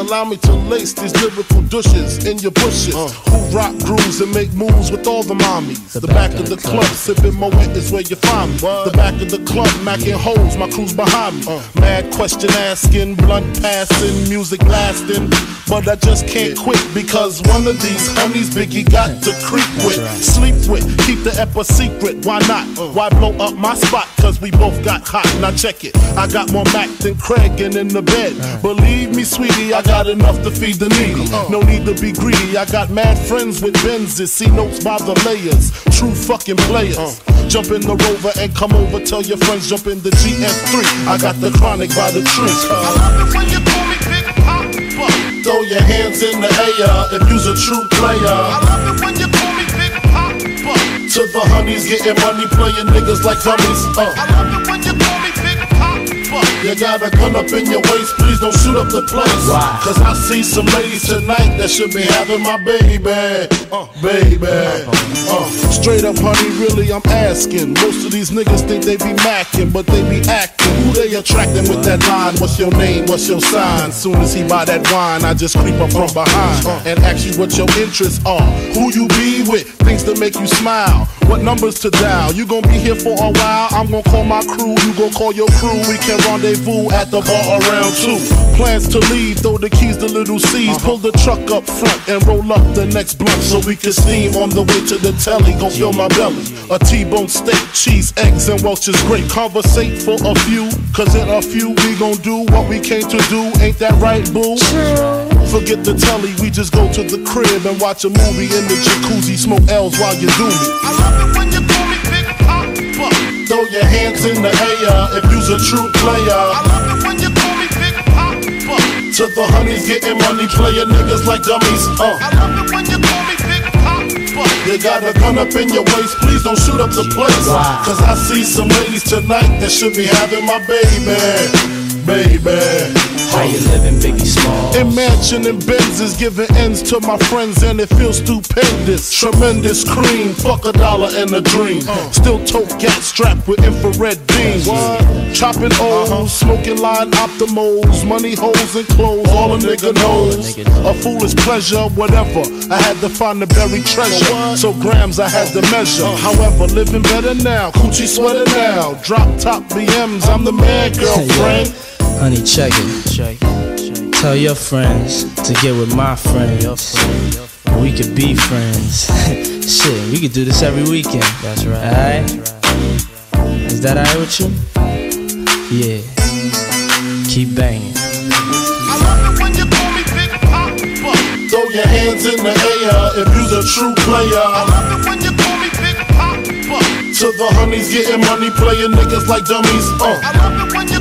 allow me to lace these lyrical douches in your bushes. Uh. Who rock grooves and make moves with all the mommies. The, back, of the club, sipping Moët is where you find me. The back of the club, macking holes, my crew's behind me. Uh. Mad question asking, blunt passing, music lasting. But I just can't quit because one of these homies Biggie got to creep with, sleep with, keep the ep a secret. Why not? Uh. Why blow up my spot? Cause we both got hot. Now check it. I got more Mac than Craig and in the bed. Uh. Believe me, sweetie, I got enough to feed the needy. No need to be greedy. I got mad friends with Benzes. See notes by the layers. True fucking players. Jump in the rover and come over. Tell your friends jump in the GS3. I got the chronic by the tree. I love it when you call me Big Poppa. Throw your hands in the air if you's a true player. I love it when you call me Big Poppa. To the honeys getting money, playing niggas like dummies. Uh. I love it when you call me Big Poppa. You got a gun up in your waist, please don't shoot up the place. Cause I see some ladies tonight that should be having my baby. Uh, baby. Uh, straight up, honey, really, I'm asking. Most of these niggas think they be macking, but they be acting. Who they attracting with that line? What's your name? What's your sign? Soon as he buy that wine, I just creep up from behind and ask you what your interests are. Who you be with? Things to make you smile. What numbers to dial? You gon' be here for a while. I'm gon' call my crew. You gon' call your crew. We can rendezvous at the bar around two. plans to leave, throw the keys to little C's. Uh-huh. Pull the truck up front and roll up the next blunt so we can steam on the way to the telly. Go fill my belly. A T-bone steak, cheese, eggs, and Welch's grape. Conversate for a few, cause in a few we gon' do what we came to do. Ain't that right, boo? Forget the telly, we just go to the crib and watch a movie in the jacuzzi. Smoke L's while you do me. I love it when you call me Big Poppa. Throw your hands in the air if you's a true player. I love it when you call me Big Poppa. To the honeys getting money, player niggas like dummies. Uh. I love it when you You got a gun up in your waist, please don't shoot up the place. Cause I see some ladies tonight that should be having my baby. Baby. How you living, Biggie Small? Imagine and Benzes giving ends to my friends and it feels stupendous. Tremendous cream, fuck a dollar and a dream. Uh. Still tote gas strapped with infrared beams. Chopping uh-huh. O's, smoking line optimals, money holes and clothes, all a nigga knows. A foolish pleasure, whatever. I had to find the buried treasure, so grams I had to measure. Uh. However, living better now, coochie sweater now. Drop top BMs, I'm the man, girlfriend. Honey, check it. Tell your friends to get with my friends. We could be friends. Shit, we could do this every weekend. That's right. Alright? Is that alright with you? Yeah. Keep banging. I love it when you call me Big Poppa. Throw your hands in the air if you's a true I player. love it when you call me Big Poppa. To the honeys getting money, playing niggas like dummies. Uh. I love it when you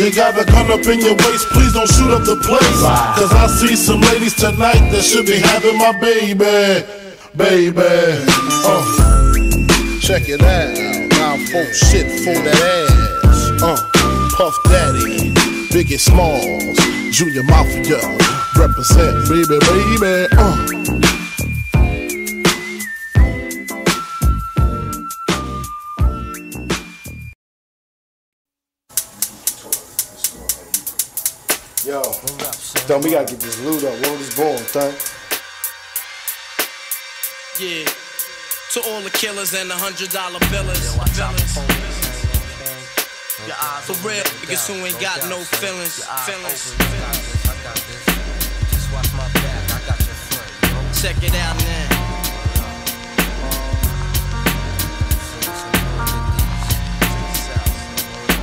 You got a gun up in your waist, please don't shoot up the place. Cause I see some ladies tonight that should be having my baby. Baby. Uh. Check it out. Now folk shit for that ass. Uh. Puff Daddy. Biggie Smalls. Junior Mafia. Represent, baby, baby. Uh. Don, we gotta get this loot up. Word is born, son. Yeah. To all the killers and the hundred dollar billers. For real niggas who ain't got no feelings. Feelings. Check it out now.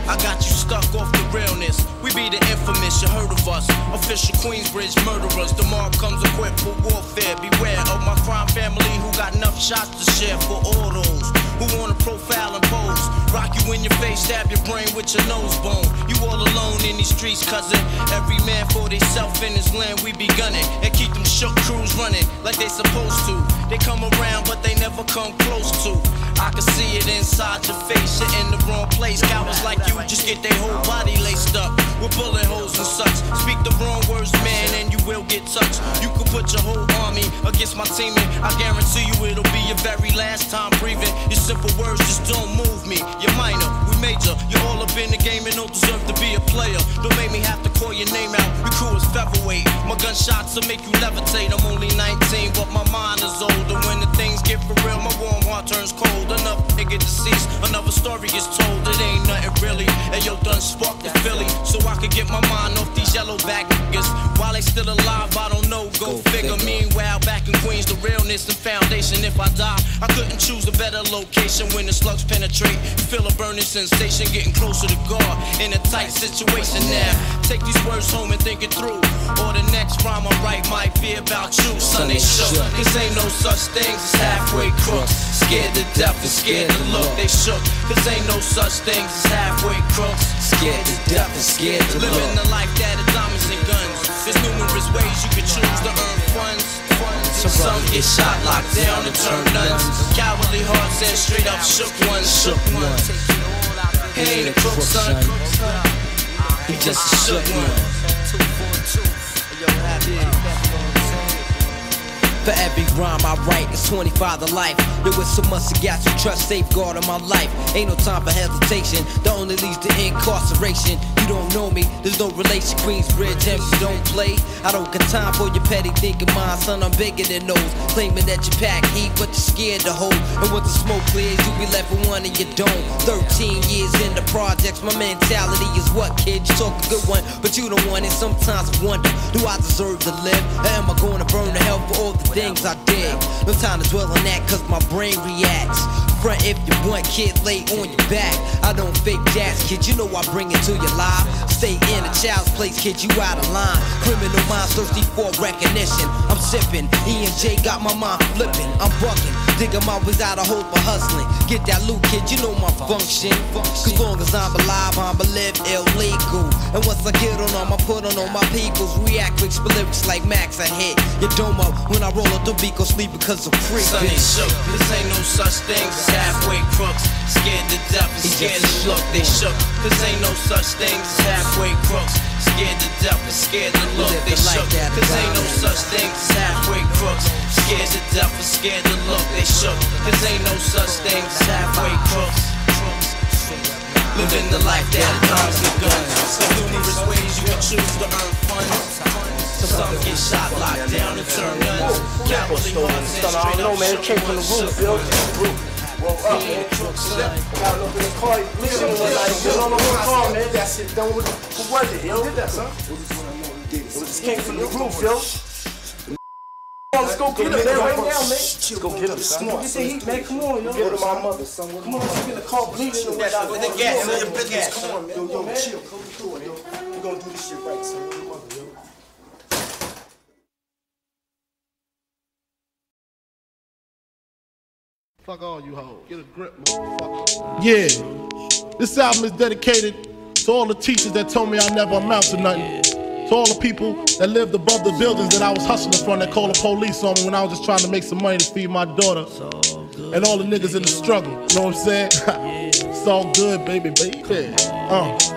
I got you stuck off the realness. We be the infamous, you heard of us. Official Queensbridge murderers. The Mobb comes equipped for warfare. Beware of my crime family who got enough shots to share for all those who wanna profile and pose. Rock you in your face, stab your brain with your nose bone. You all alone in these streets, cousin. Every man for theyself in his land, we be gunning. And keep them shook crews running like they supposed to. They come around, but they never come close to. I can see it inside your face, you're in the wrong place. Cowards like you just get their whole body laced up with bullet holes and such. Speak the wrong words, man, and you will get touched. You could put your whole army against my team, and I guarantee you it'll be your very last time breathing. Your simple words just don't move me. You're minor, we major. You're all up in the game and don't deserve to be a player. Don't make me have to call your name out. Your crew is featherweight. My gunshots will make you levitate. I'm only 19, but my mind is older. When the things get for real, my warm heart turns cold. Enough nigga deceased, another story is told. It ain't nothing really. And yo, done sparked the Philly, so I could get my mind off these yellow back niggas. While they still alive, I don't know. Go, figure. Meanwhile, back in Queens, the realness and foundation. If I die, I couldn't choose a better location when the slugs penetrate. Feel a burning sensation, getting closer to God in a tight situation now. Take these words home and think it through. Or the next rhyme I write might be about you, son. They shook. Cause ain't no such things as halfway crooks. Scared to death and scared to look. They shook. Cause ain't no such things as halfway crooks. Scared to death and scared to Living look. the life that is diamonds and guns. There's numerous ways you can choose to earn funds. Some get shot, locked down, and turn nuns. Cowardly hearts and straight up shook ones. Shook ones. He ain't a crook, son. He just a shook one. For every rhyme I write, it's 25 to life. There was so much I got to trust, safeguard on my life. Ain't no time for hesitation, that only leads to incarceration. You don't know me, there's no relation. Queensbridge, and you don't play. I don't got time for your petty thinking, mind, son. I'm bigger than those. Claiming that you pack heat, but you're scared to hold. And once the smoke clears, you be left with one and you don't. 13 years in the projects, my mentality is what, kid? You talk a good one, but you don't want it. Sometimes I wonder, do I deserve to live? Or am I going to burn to hell for all the things I did? No time to dwell on that, cause my brain reacts. Front if you want, kid, lay on your back. I don't fake jazz, kid, you know I bring it to your life. Stay in a child's place, kid, you out of line. Criminal minds thirsty for recognition. I'm sipping, E and J got my mind flipping. I'm bucking, digging my ways out of hope for hustling. Get that loot, kid, you know my function. Cause long as I'm alive, I'm live illegal. And once I get on them, I put on all my peoples. React quick, spit lyrics like Max, I hit your dome up. When I roll up the beat, go sleep because I'm free. Sonny shook, this ain't no such thing halfway crooks. Scared to death and scared to look, they shook. This ain't no such thing as halfway crooks. Scared to death and scared to look, they the shook. that This ain't no such thing as halfway crooks. Scared to death and scared to look, they shook. This ain't no such thing as halfway crooks. Living the life that comes with guns. There's numerous ways you can choose to earn funds. Some get shot, locked down, and turn guns. Cowardly hearts and Son, I straight don't know, up man. It came from the roof, Bill. Well, up, in the crook man. Gotta look in the car. Listen, to like, get on the car, man. That's it. Done with Who was it? Who did that, son? It just came from the roof, yo. Let's go get him, man, right now, man. Let's go get him, son. Get the heat, man. Come on, yo. Get him my mother, son. Come on, let's get the car bleeding. With the gas, Come on, with the gas. Come on, man. Yo, yo, chill. Come through it, yo. We're gonna do this shit right, son. Your mother, yo. Fuck all you hoes. Get a grip, motherfucker. Yeah. This album is dedicated to all the teachers that told me I never amount to nothing. To all the people that lived above the buildings that I was hustling from that called the police on me when I was just trying to make some money to feed my daughter. And all the niggas in the struggle. You know what I'm saying? it's all good, baby, baby. Uh.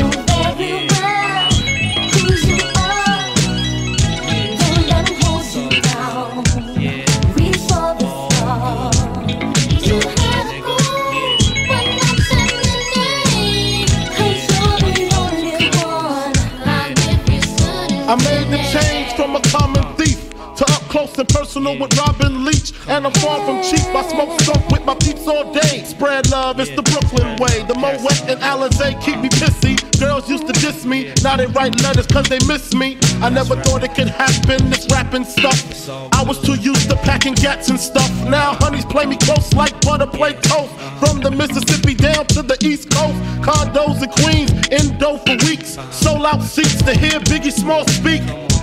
Close and personal with Robin Leach. And I'm far from cheap. I smoke skunk with my peeps all day. Spread love, it's the Brooklyn way. The Moet and Alizé keep me pissy. Girls used to diss me, now they write letters cause they miss me. I never thought it could happen, this rapping stuff. I was too used to packing gats and stuff. Now honeys play me close like butter play toast. From the Mississippi down to the East Coast. Condos in Queens, in dough for weeks. Sold out seats to hear Biggie Small speak.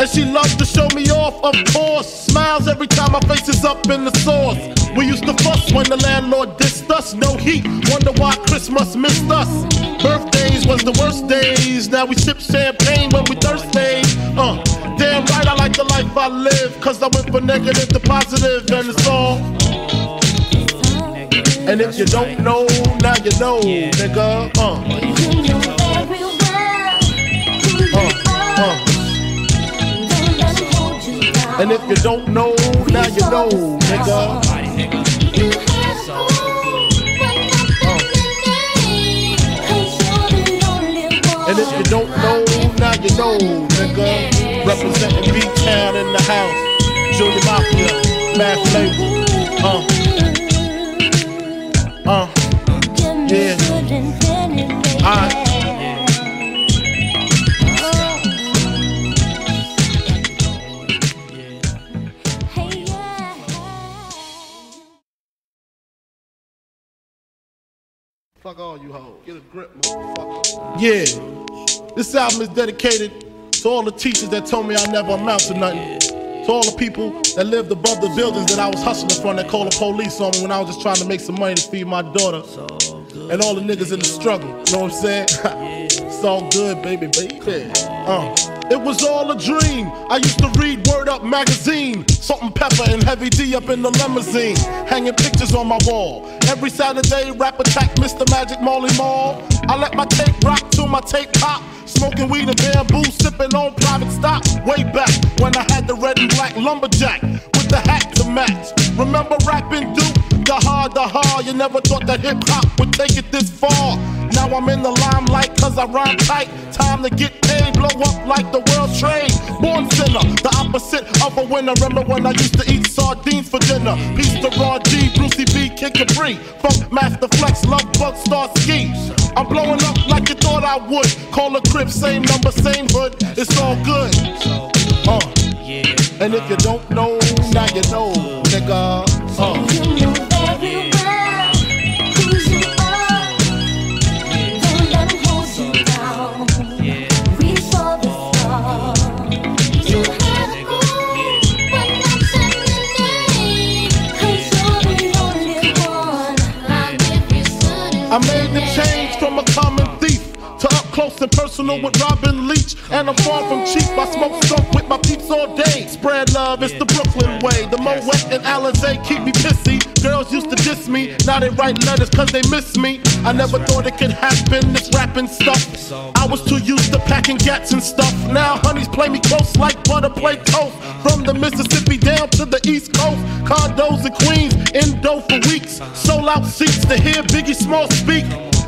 And she loves to show me off, of course. Smiles every time my face is up in the sauce. We used to fuss when the landlord dissed us. No heat, wonder why Christmas missed us. Birthdays was the worst days. Now we sip champagne when we thirsty. Uh, damn right, I like the life I live. Cause I went from negative to positive, and it's all. And if you don't know, now you know, nigga. Uh, You know very well who you uh, uh. And if you don't know, now you know, nigga. And if you don't know, now you know, nigga. Representing B-Town in the house. Junior Mafia, Mad Flavor. Uh, uh, fuck all you hoes. Get a grip, motherfucker. Yeah. This album is dedicated to all the teachers that told me I never amount to nothing. To all the people that lived above the buildings that I was hustling from that called the police on me when I was just trying to make some money to feed my daughter. And all the niggas in the struggle. You know what I'm saying? it's all good, baby, baby. Uh. It was all a dream. I used to read Word Up magazine. Salt-N-Pepa and heavy D up in the limousine. Hanging pictures on my wall. Every Saturday, rap attack Mr. Magic Marley Marl. I let my tape rock till my tape pop. Smoking weed and bamboo, sipping on private stock. Way back when I had the red and black lumberjack the hat to match. Remember rapping Duke? The hard, the hard. You never thought that hip hop would take it this far. Now I'm in the limelight cause I rhyme tight. Time to get paid, blow up like the world trade. Born sinner, the opposite of a winner. Remember when I used to eat sardines for dinner? Peace to Ron G, Brucey B, Kid Capri. Funk Master Flex, Love Bug, Star Ski. I'm blowing up like you thought I would. Call a crib, same number, same hood. It's all good. Uh. And if you don't know, now you know, nigga. Uh. Personal with Robin Leach. And I'm far from cheap. I smoke skunk with my peeps all day. Spread love, it's the Brooklyn way. The Moet and Alizé keep me pissy. Girls used to diss me. Now they write letters cause they miss me. I never thought it could happen, this rapping stuff. I was too used to packing gats and stuff. Now honeys play me close like butter play toast. From the Mississippi down to the East Coast. Condos in Queens, in dough for weeks. Sold out seats to hear Biggie Small speak.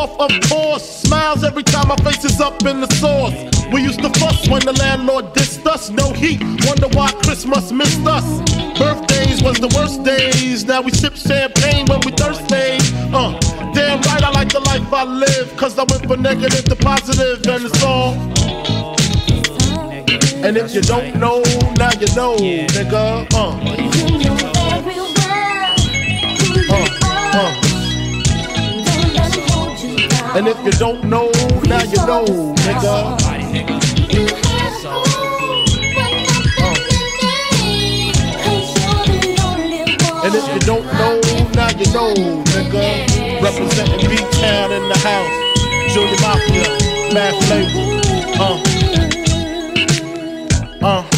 off, of course. Smiles every time my face is up in the sauce. We used to fuss when the landlord dissed us. No heat, wonder why Christmas missed us. Birthdays was the worst days. Now we sip champagne when we thirsty. Uh, damn right, I like the life I live. Cause I went from negative to positive, and it's all. And if you don't know, now you know, nigga. Uh, You know very well who you uh, uh. And if you don't know, now you know, nigga. And if you don't know, now you know, nigga. Representing B-Town in the house. Junior Mafia, Math flavor, Uh. Uh.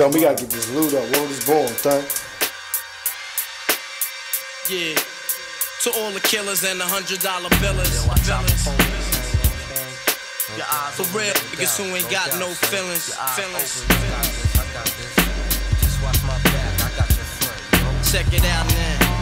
Done, we gotta get this loot up. World is born, son? Yeah. To all the killers and the hundred dollar billers. For real, because who ain't got no feelings. Feelings. Check it out now.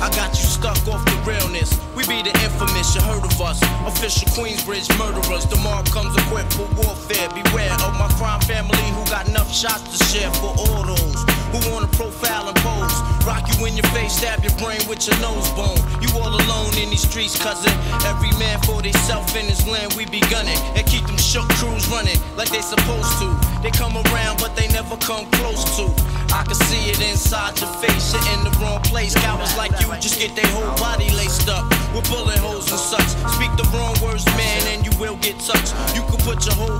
I got you stuck off realness. We be the infamous, you heard of us. Official Queensbridge murderers. The comes equipped for warfare. Beware of my crime family who got enough shots to share for all those who wanna profile and pose. Rock you in your face, stab your brain with your nose bone. You all alone in these streets, cousin. Every man for theyself in his land, we be gunning. And keep them shook crews running like they supposed to. They come around, but they never come close to. I can see it inside your face. You're in the wrong place. Cowards like you just get their whole body laced up with bullet holes and such. Speak the wrong words, man, and you will get touched. You can put your whole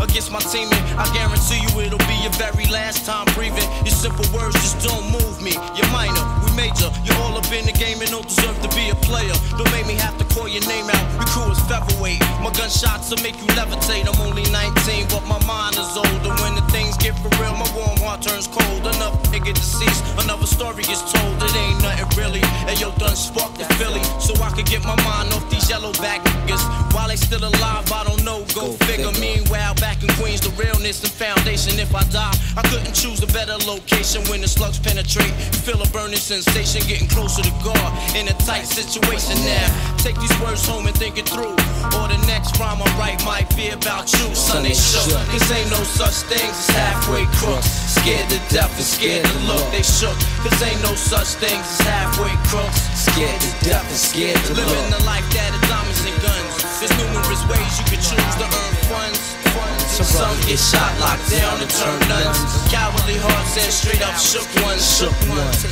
against my team, I guarantee you it'll be your very last time breathing. Your simple words just don't move me. You're minor, we major. You're all up in the game and don't deserve to be a player. Don't make me have to call your name out. Your crew is featherweight. My gunshots will make you levitate. I'm only 19, but my mind is older. When the things get for real, my warm heart turns cold. Enough nigga deceased, another story is told. It ain't nothing really. And yo, done sparked the Philly, so I could get my mind off these yellow back niggas. While they still alive, I don't know. Go, figure. Meanwhile, back in Queens, the realness and foundation. If I die, I couldn't choose a better location when the slugs penetrate. You feel a burning sensation, getting closer to God in a tight situation now. Take these words home and think it through. Or the next rhyme I write might be about you, son. They shook. Cause ain't no such things as halfway crooks. Scared to death and scared to look. They shook. Cause ain't no such things as halfway crooks. Scared to death and scared to look. Living the life that is diamonds and guns. There's numerous ways you can choose to earn funds. Some get shot, locked down, and turn nuns. Cowardly hearts and straight up shook ones. Shook ones.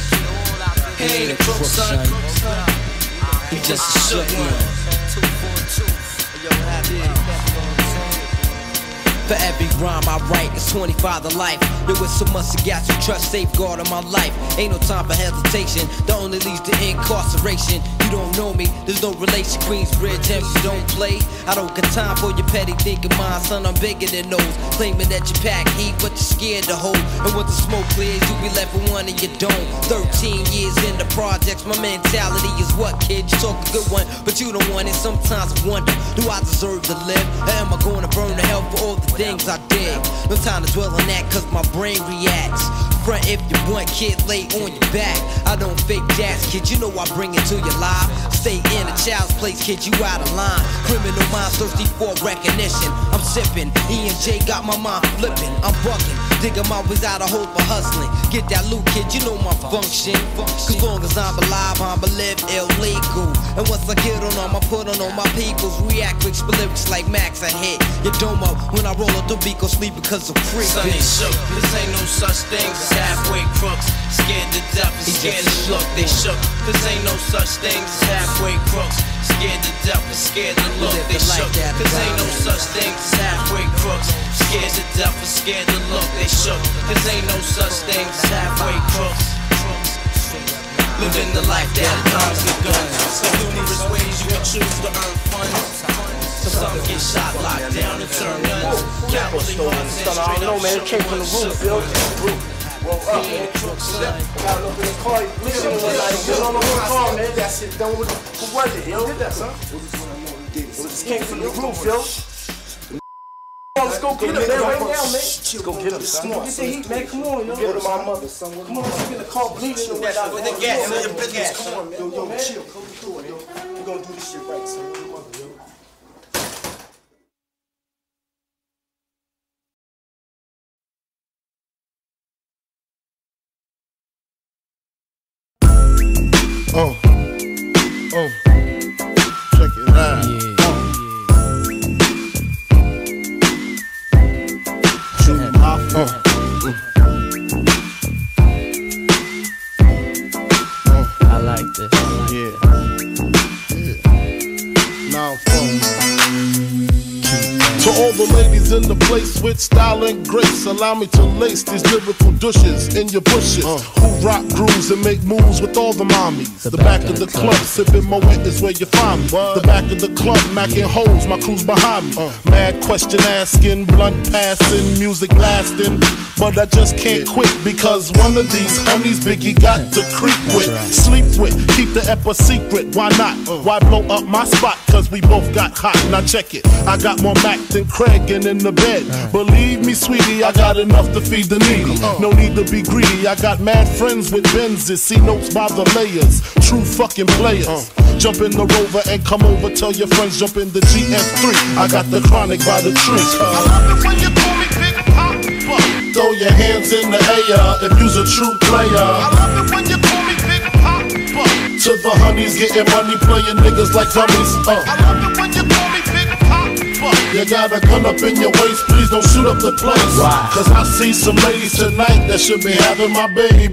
He ain't a crook, son. He just a shook one. For every rhyme I write, it's 25 to life. There was so much to got to trust, safeguard on my life. Ain't no time for hesitation, the only leads to incarceration. You don't know me, there's no relation. Queensbridge, if you don't play. I don't got time for your petty thinking, mind, son. I'm bigger than those. Claiming that you pack heat, but you're scared to hold. And when the smoke clears, you be left with one and you don't. 13 years in the projects, my mentality is what, kid? You talk a good one, but you don't want it. Sometimes I wonder, do I deserve to live? Or am I going to burn to hell for all the things I did? No time to dwell on that, cause my brain reacts. Front if you want, kid, lay on your back. I don't fake jazz, kid, you know I bring it to your life. Stay in a child's place, kid, you out of line. Criminal minds thirsty for recognition. I'm sipping, E and J got my mind flipping. I'm bucking, digging my ways out of hope for hustling. Get that loot, kid, you know my function. Cause long as I'm alive, I'm live illegal. And once I get on them, I put on all my peoples. React quick, lyrics like Max, I hit your dome up when I roll up the beat, go sleep because I'm free. They shook. This ain't no such thing halfway crooks. Scared to death and scared to look. They shook. This ain't no such thing as halfway crooks. Scared to death and scared to look. They the shook. that Cause ain't no such thing as halfway crooks. Scared to death and scared to look. They shook. Cause ain't no such thing as halfway crooks. Living the life that is arms and guns. There's numerous ways you can choose to earn funds. Some get shot, locked down, and turn guns. Cowardly hearts and Son, I straight don't know, up man. It shook came from the ones. roof, yo. Roll up, man. Got up in the car, literally was like, get on the car, man. That's it. Done with Who was it? Who did that, son? Just came from the roof, yo. Let's go get him, man, right now, man. Let's go get him, son. Get the heat, man. Come on, yo. Go to my mother, son. Come on, let's get the car bleeding. With the gas, with the gas. Come on, man. Yo, yo, chill. Come through yo. We gonna do this shit right, son. Place with style and grace, allow me to lace these lyrical douches in your bushes. Uh. Who rock grooves and make moves with all the mommies. The, back, of the club, sipping my is where you find me. The back of the club, macking holes, my crew's behind me. Uh. Mad question asking, blunt passing, music lasting. But I just can't quit because one of these homies Biggie got to creep with, sleep with, keep the ep a secret. Why not? Uh. Why blow up my spot? Cause we both got hot. Now check it. I got more Mac than Craig and in the bed. Believe me, sweetie, I got enough to feed the needy. No need to be greedy. I got mad friends with Benzes. See notes by the layers. True fucking players. Jump in the rover and come over. Tell your friends jump in the GS3. I got the chronic by the tree. I love it when you call me Big Poppa. Throw your hands in the air if you's a true player. I love it when you call me Big Poppa. To the honeys getting money, playing niggas like dummies. Uh. I love it when you You got a gun up in your waist, please don't shoot up the place. Cause I see some ladies tonight that should be having my baby.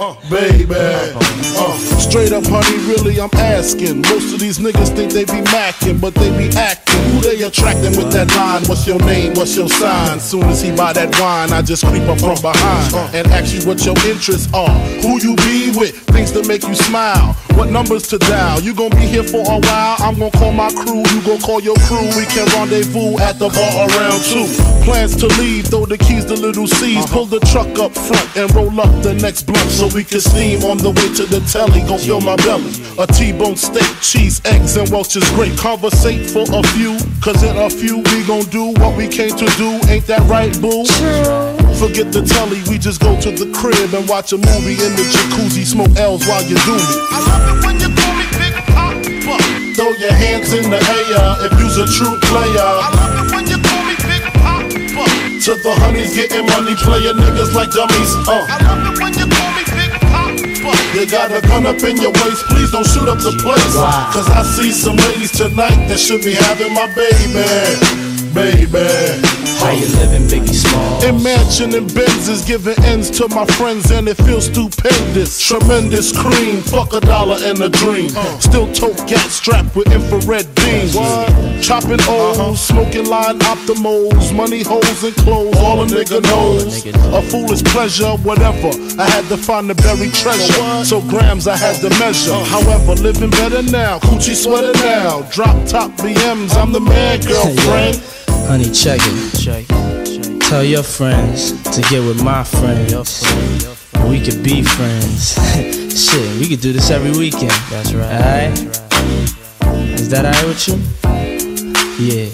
Uh, baby. Uh, straight up, honey, really, I'm asking. Most of these niggas think they be macking, but they be acting. Who they attracting with that line? What's your name? What's your sign? Soon as he buy that wine, I just creep up from behind and ask you what your interests are. Who you be with? Things to make you smile. What numbers to dial? You gon' be here for a while. I'm gon' call my crew. You gon' call your crew. We can rendezvous at the bar around two. Plans to leave, throw the keys to little C's. Uh-huh. Pull the truck up front and roll up the next blunt so we can steam on the way to the telly. Gon' fill my belly. A T-bone steak, cheese, eggs, and Welch's grape. Conversate for a few, cause in a few we gon' do what we came to do. Ain't that right, boo? Forget the telly, we just go to the crib and watch a movie in the jacuzzi. Smoke L's while you do me. I love it when you Throw your hands in the air if you's a true player. I love it when you call me Big Poppa. To the honeys getting money, playing niggas like dummies. Uh, I love it when you call me Big Poppa. you got a gun up in your waist, please don't shoot up the place. Cause I see some ladies tonight that should be having my baby. Baby. How you living, Biggie Small? Imagine and Benzes giving ends to my friends and it feels stupendous. Tremendous cream, fuck a dollar and a dream. Uh. Still tote gas strapped with infrared beams. Chopping uh-huh. O's, smoking line optimals, money holes and clothes, all a nigga knows. A foolish pleasure, whatever. I had to find the buried treasure, so grams I had to measure. Uh. However, living better now, coochie sweater now. Drop top BMs, I'm the man, girlfriend. Honey, check it. Check it. Tell your friends to get with my friends. We could be friends. Shit, we could do this every weekend. That's right. Alright? Is that alright with you? Yeah.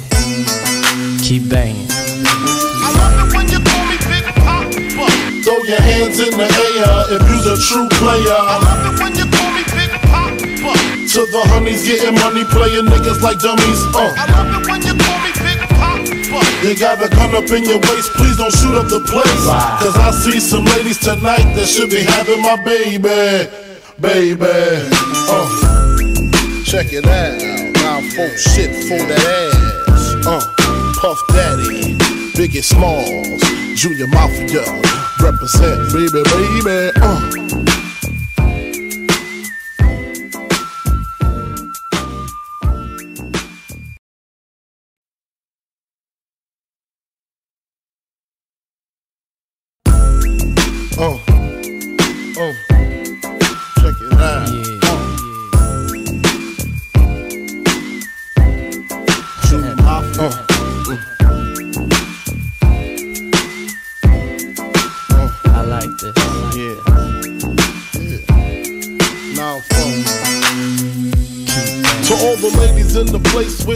Keep banging. I love it when you call me Big Poppa. Throw your hands in the air if you's a true I player. love it when you call me Big Poppa. To the honeys getting money, playing niggas like dummies. Uh, you got a gun up in your waist, please don't shoot up the place. Cause I see some ladies tonight that should be having my baby. Baby. Uh, check it out. Now folk shit for that ass. Uh, Puff Daddy, Biggie Smalls, Junior Mafia, represent baby, baby. Uh.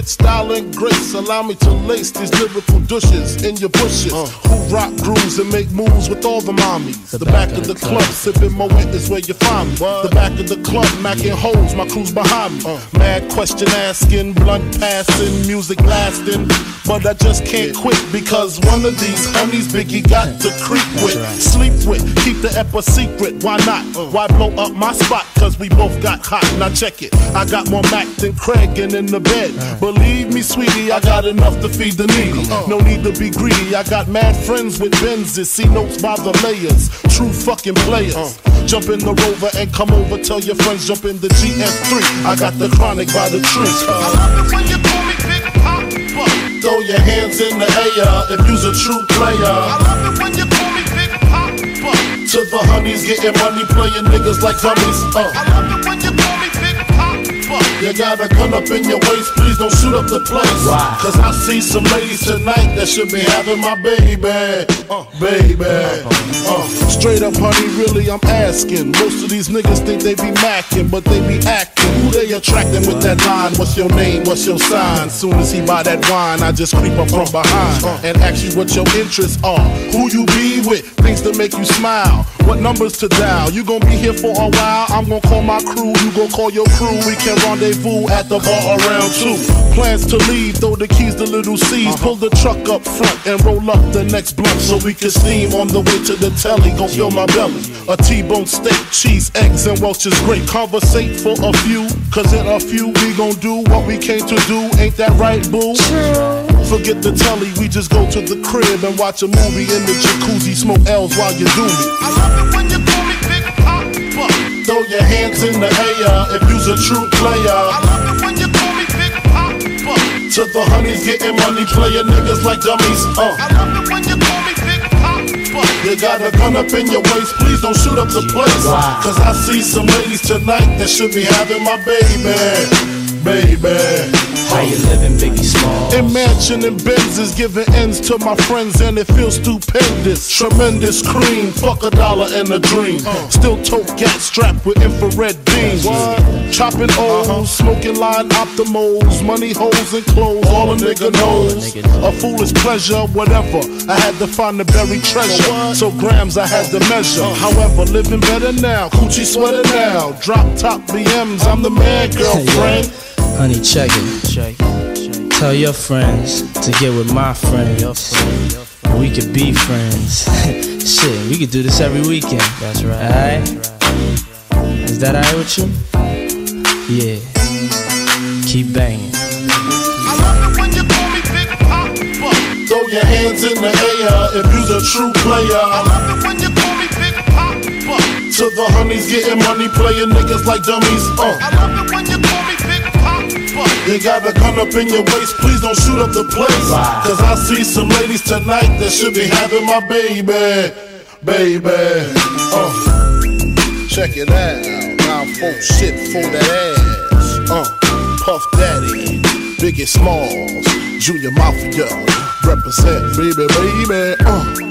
Style and grace, allow me to lace these lyrical douches in your bushes. Uh. Who rock grooves and make moves with all the mommies. The, back, of the club, sipping Moët is where you find me. The back of the club, macking holes, my crew's behind me. Uh. Mad question asking, blunt passing, music lasting. But I just can't quit because one of these homies Biggie got to creep with, sleep with, keep the ep a secret. Why not? Uh. Why blow up my spot? Cause we both got hot. Now check it. I got more Mac than Craig and in the bed. Believe me, sweetie, I got enough to feed the needy. No need to be greedy. I got mad friends with Benzes. See notes by the layers. True fucking players. Jump in the rover and come over. Tell your friends jump in the GS3. I got the chronic by the tree. I love it when you call me Big Poppa. Throw your hands in the air if you's a true player. I love it when you call me Big Poppa. To the honeys getting money, playing niggas like dummies. Uh. I love it when you call me Big Poppa. You got a gun up in your waist, please don't shoot up the place. Cause I see some ladies tonight that should be having my baby. Uh, baby. Uh, straight up, honey, really, I'm asking. Most of these niggas think they be macking, but they be acting. Who they attracting with that line? What's your name? What's your sign? Soon as he buy that wine, I just creep up from behind and ask you what your interests are. Who you be with? Things to make you smile. What numbers to dial? You gon' be here for a while. I'm gon' call my crew. You gon' call your crew. We can rendezvous at the bar around two. Plans to leave, throw the keys to little C's. Uh-huh. Pull the truck up front and roll up the next blunt so we can steam on the way to the telly. Gon' fill my belly. A T-bone steak, cheese, eggs, and Welch's grape. Conversate for a few, cause in a few we gon' do what we came to do. Ain't that right, boo? Forget the telly, we just go to the crib and watch a movie in the jacuzzi, smoke L's while you do me. I love it when you call me Big Poppa. Throw your hands in the air if you's a true player. I love it when you call me Big Poppa. To the honeys getting money, playing niggas like dummies. Uh. I love it when you call me Big Poppa. You got a gun up in your waist, please don't shoot up the place. Cause I see some ladies tonight that should be having my baby. Baby. How you living, Biggie Small? In mansion and Benzes, giving ends to my friends, and it feels stupendous. Tremendous cream, fuck a dollar and a dream. Uh. Still tote gas strapped with infrared beams. Chopping O's, uh-huh. smoking line optimals, money holes and clothes, all a nigga knows. A foolish pleasure, whatever. I had to find the buried treasure, so grams I had to measure. Uh. However, living better now, coochie sweater now. Drop top BMs, I'm the man, girlfriend. Honey, check it. Tell your friends to get with my friends. We could be friends. Shit, we could do this every weekend. That's right. Alright? Is that alright with you? Yeah. Keep banging. I love it when you call me Big Poppa. Throw your hands in the air if you's a true I player. love it when you call me Big Poppa. To the honeys getting money, playing niggas like dummies. Uh. I love it when you call me Big Poppa. You got a gun up in your waist, please don't shoot up the place. Cause I see some ladies tonight that should be having my baby. Baby. Uh. Check it out. Now folk shit for that ass. Uh. Puff Daddy. Biggie Smalls. Junior Mafia. Represent, baby, baby. Uh.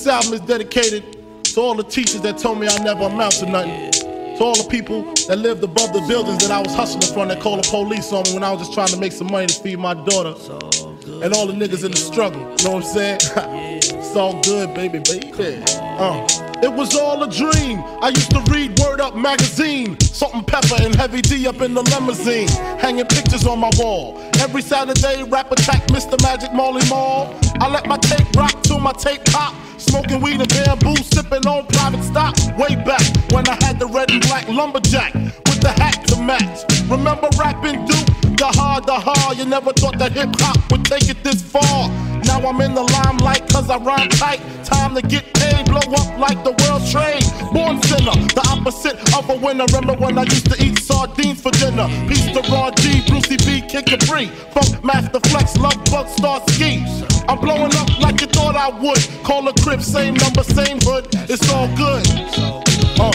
This album is dedicated to all the teachers that told me I never amount to nothing. To all the people that lived above the buildings that I was hustling from that called the police on me when I was just trying to make some money to feed my daughter. And all the niggas in the struggle. You know what I'm saying? it's all good, baby, baby. Uh. It was all a dream. I used to read Word Up magazine, Salt-N-Pepa and Heavy D up in the limousine, hanging pictures on my wall. Every Saturday, rap attack, Mr. Magic Marley Marl. I let my tape rock till my tape pop. Smoking weed and bamboo, sipping on private stock. Way back when I had the red and black lumberjack with the hat to match. Remember rapping Duke? The hard, the hard. You never thought that hip hop would take it this far. Now I'm in the limelight cause I rhyme tight. Time to get paid, blow up like the world's trade. Born sinner, the opposite of a winner. Remember when I used to eat sardines for dinner? Peace to Ron G, Brucey B, Kid Capri. Funk Master Flex, Love Bug, Starski. I'm blowing up like you thought I would. Call a crib, same number, same hood. It's all good. Uh.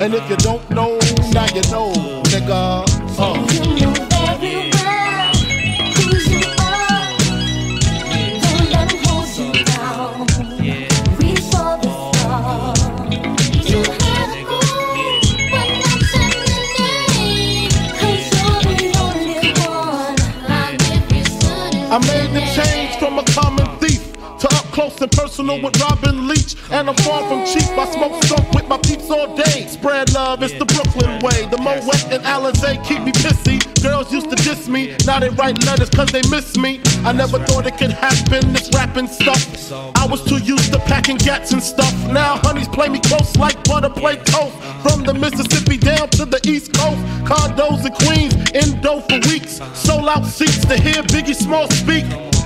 And if you don't know, now you know, nigga. Uh. Personal with Robin Leach. And I'm far from cheap. I smoke skunk with my peeps all day. Spread love, it's the Brooklyn way. The Moët and Alizé keep me pissy. Girls used to diss me, now they write letters cause they miss me. I never thought it could happen, this rapping stuff. I was too used to packing gats and stuff. Now honeys play me close like butter play toast. From the Mississippi down to the East Coast. Condos in Queens, indo for weeks. Sold out seats to hear Biggie Small speak.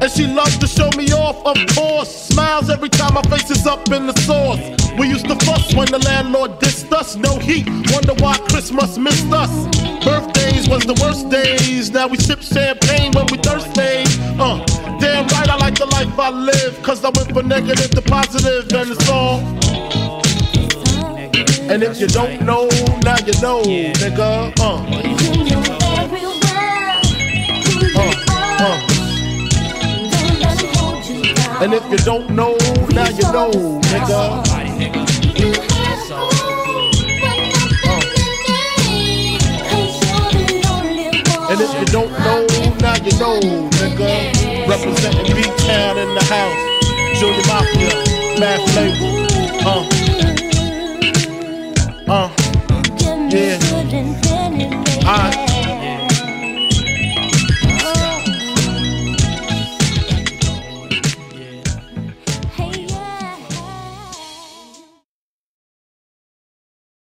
And she loves to show me off, of course. Smiles every time my face is up in the sauce. We used to fuss when the landlord dissed us. No heat, wonder why Christmas missed us. Birthdays was the worst days. Now we sip champagne when we thirsty. Uh, damn right, I like the life I live. Cause I went from negative to positive, and it's all. And if you don't know, now you know, nigga. Uh. Uh, uh. And if you don't know, now you know, nigga. And if you don't know, now you know, nigga. Representing B-Town in the house. Junior Mafia, Math Label. Uh. Uh.